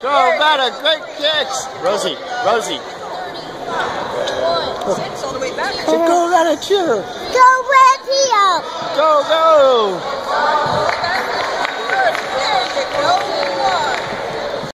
Go, Meta, great kicks. Rosie, Rosie. Six all the way back. Go, Meta, cheer. Go, Red Go, go.